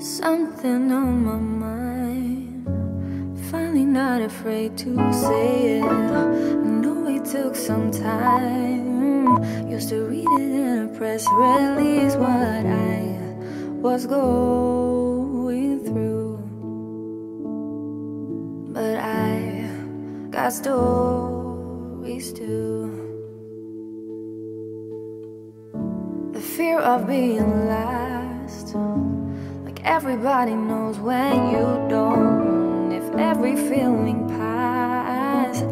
Something on my mind. Finally, not afraid to say it. I know it took some time. Used to read it in a press release what I was going through. But I got stories too. The fear of being last. Everybody knows when you don't. If every feeling passed,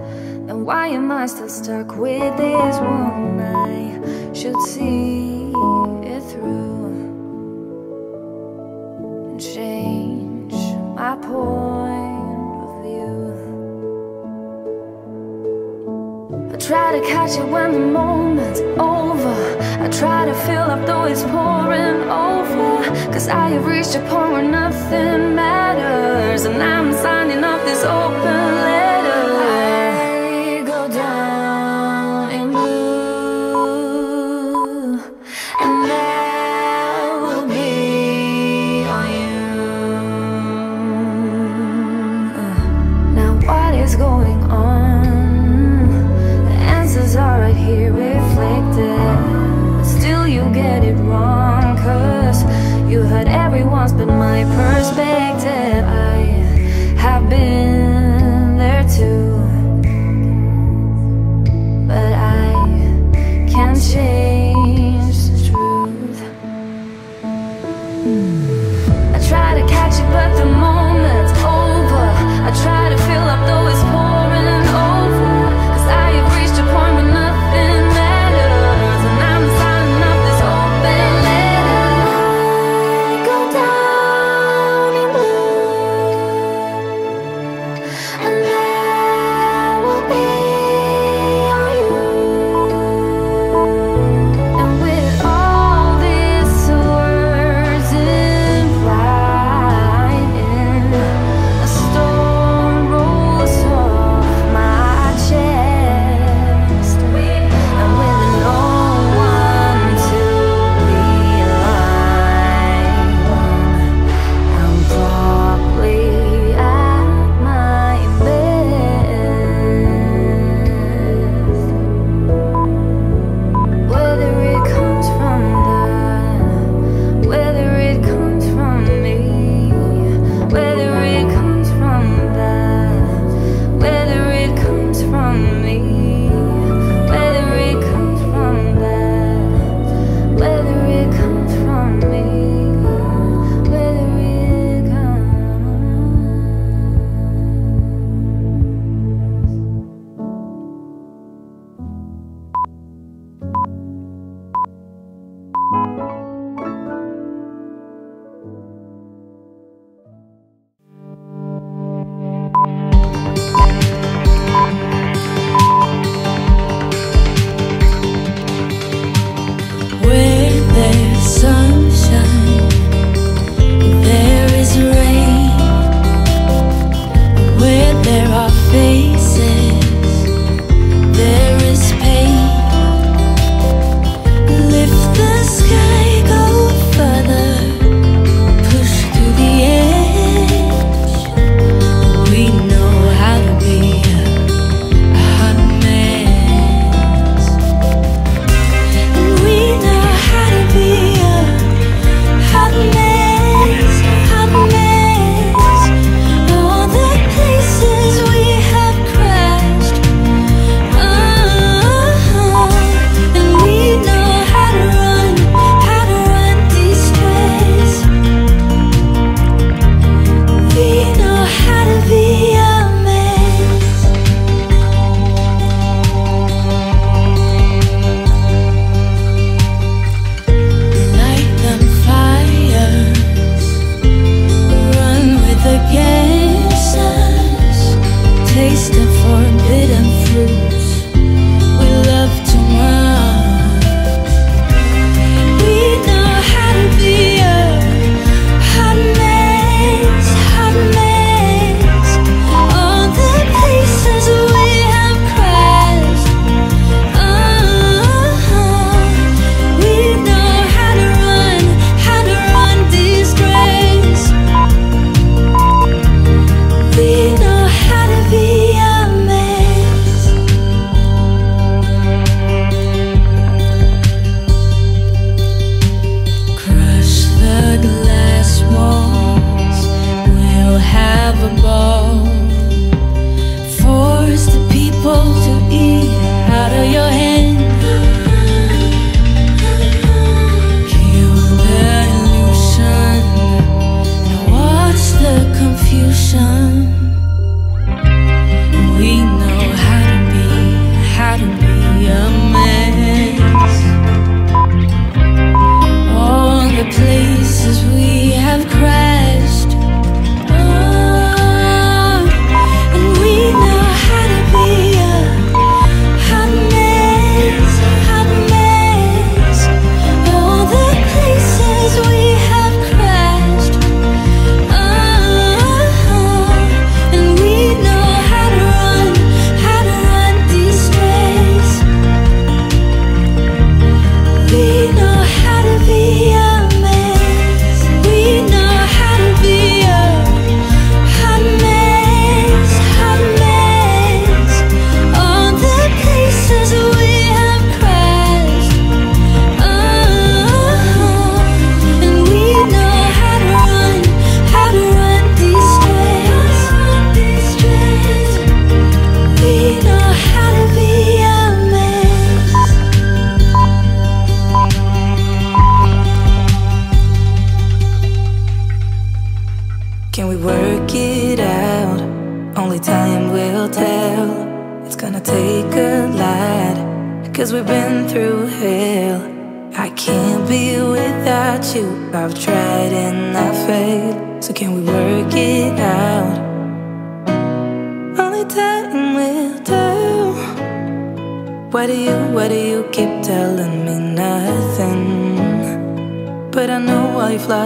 then why am I still stuck with this one? I should see try to catch it when the moment's over. I try to fill up though it's pouring over. Cause I have reached a point where nothing matters. And I'm signing off this open letter.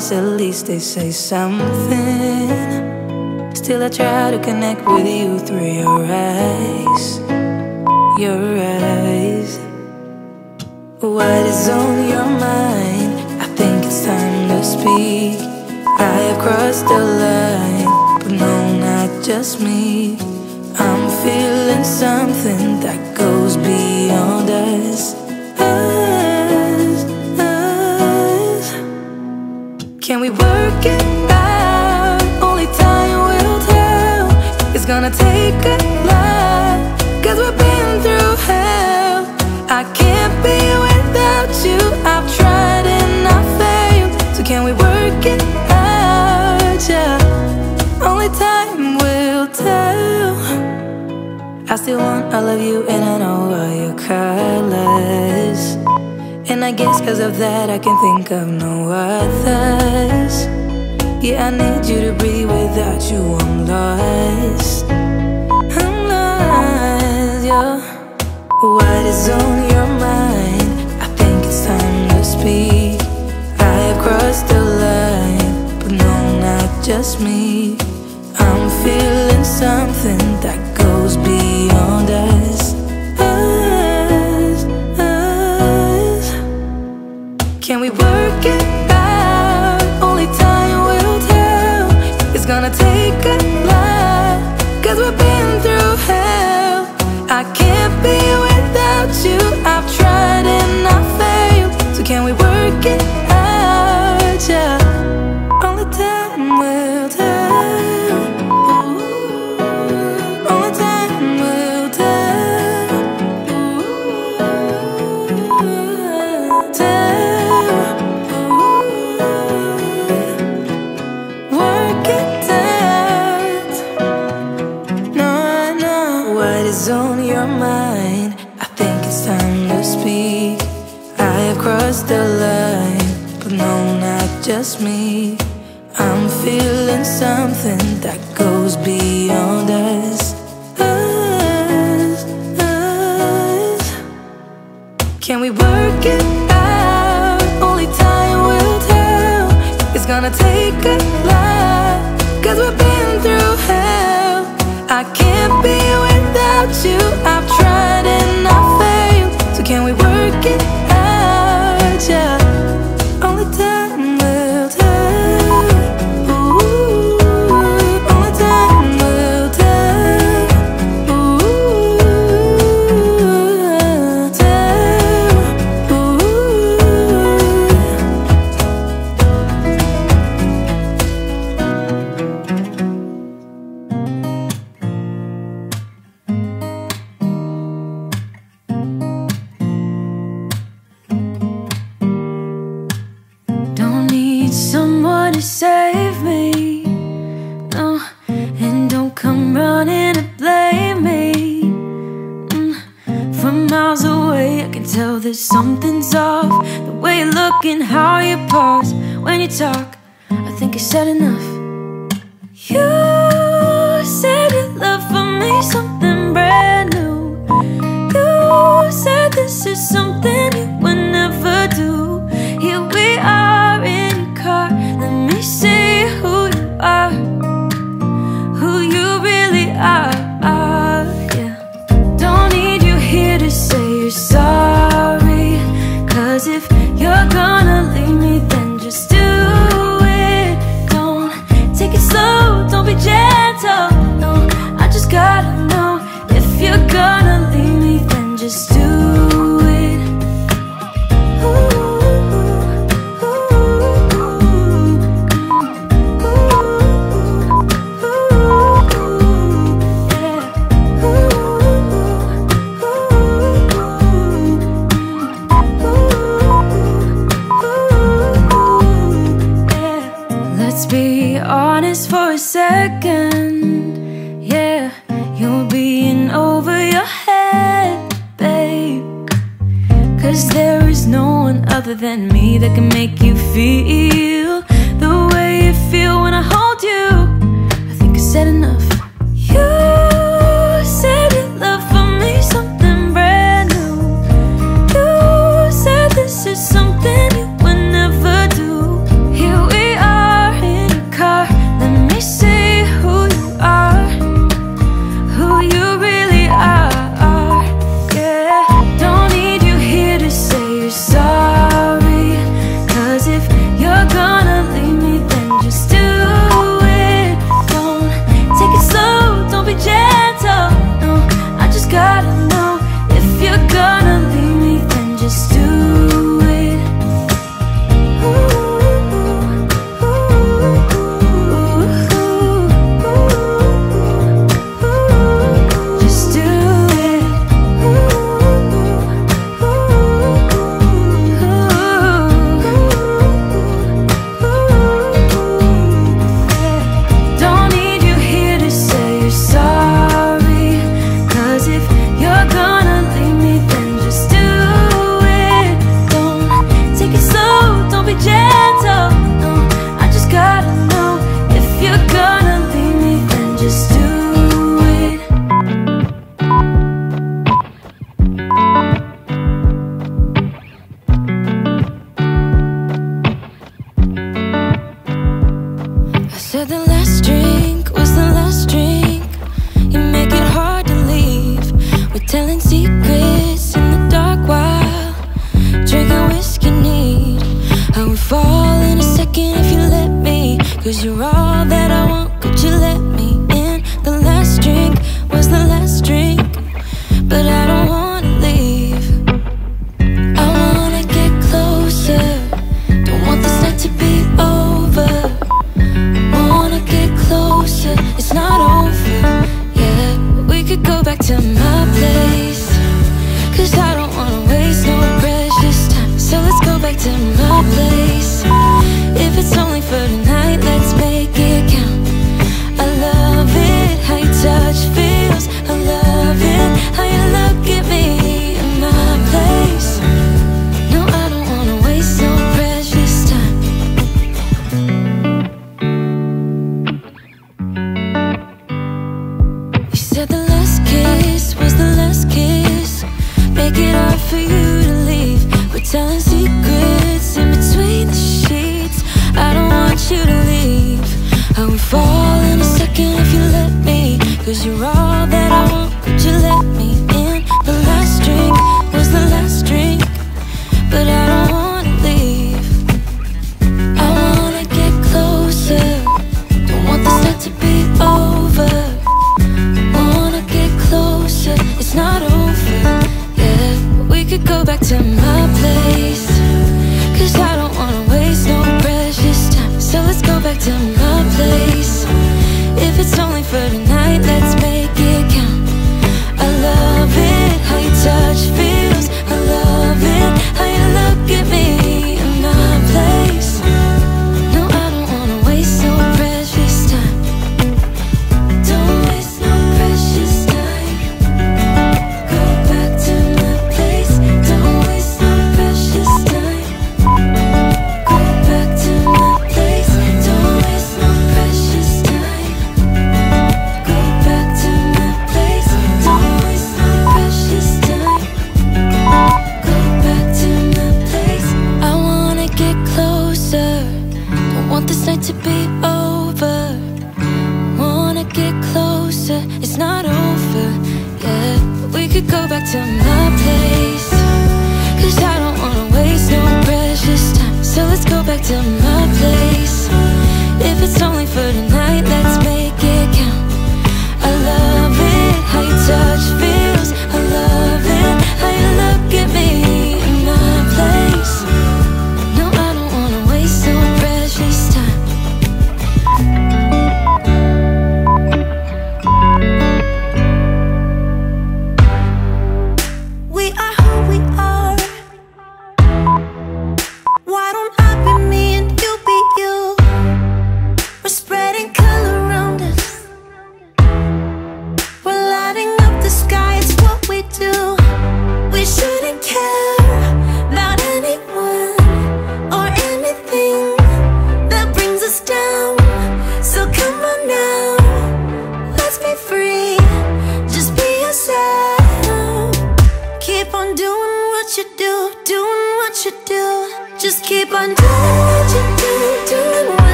At least they say something. Still, I try to connect with you through your eyes. Your eyes. What is on your mind? I think it's time to speak. I have crossed the line, but no, not just me. I'm feeling something that goes beyond. Us, take a lot, cause we've been through hell. I can't be without you. I've tried and I failed. So, can we work it out? Yeah. Only time will tell. I still want all of you, and I know all your colors. And I guess cause of that, I can think of no others. Yeah, I need you to breathe without you, I'm lost. What is on your mind? I think it's time to speak. I have crossed the line, but no, not just me. I'm feeling something that goes beyond us. Us, us. Can we work it out? Only time will tell. It's gonna take a lot, cause we've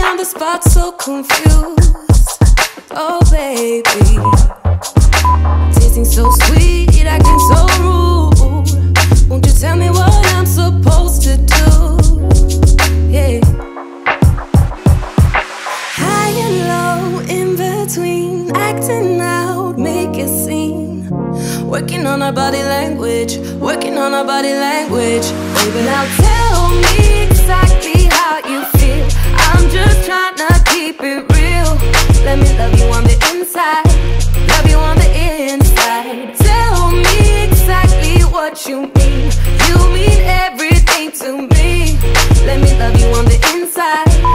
on the spot, so confused. Oh, baby. Tasting so sweet, acting so rude. Won't you tell me what I'm supposed to do? Yeah. High and low, in between, acting out, make a scene. Working on our body language, working on our body language. Baby, now tell me exactly how you feel just trying to keep it real. Let me love you on the inside. Love you on the inside. Tell me exactly what you mean. You mean everything to me. Let me love you on the inside.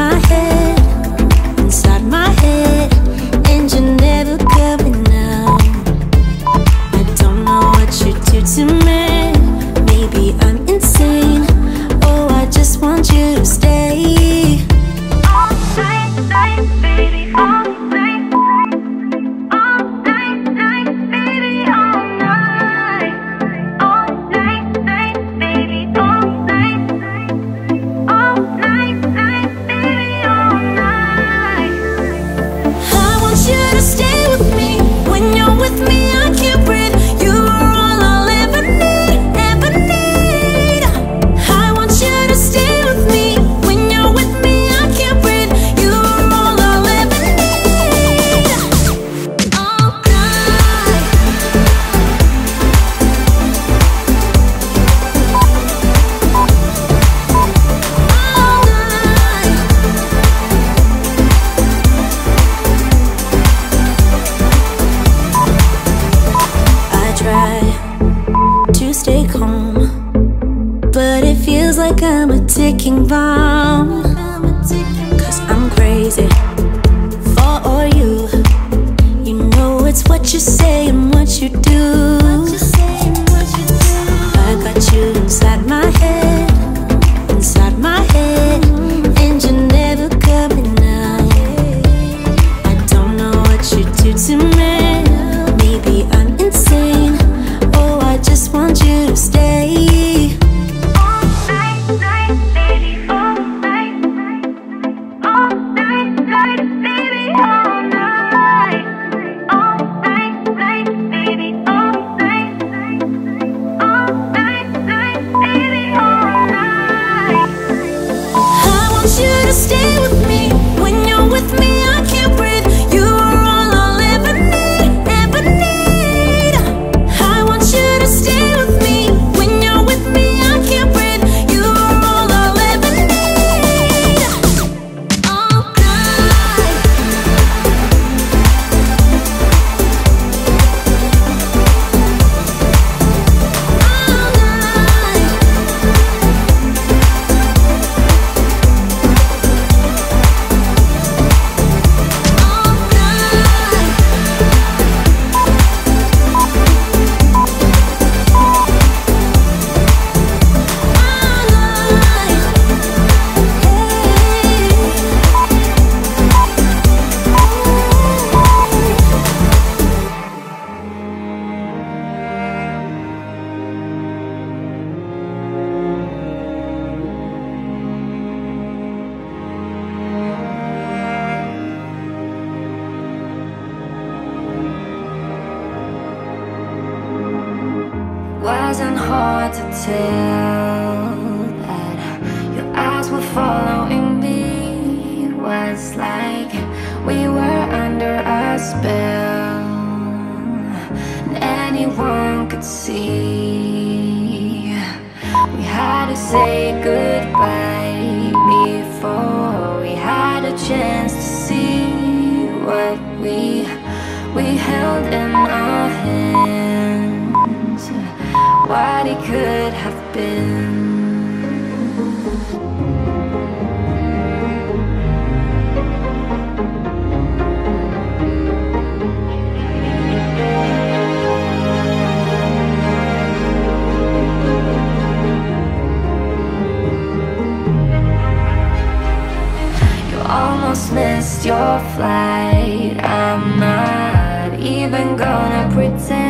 my head. stay with me. Wasn't hard to tell that your eyes were following me. It was like we were under a spell, and anyone could see. We had to say goodbye before we had a chance to see what we we held in our hands what he could have been. almost missed your flight I'm not even gonna pretend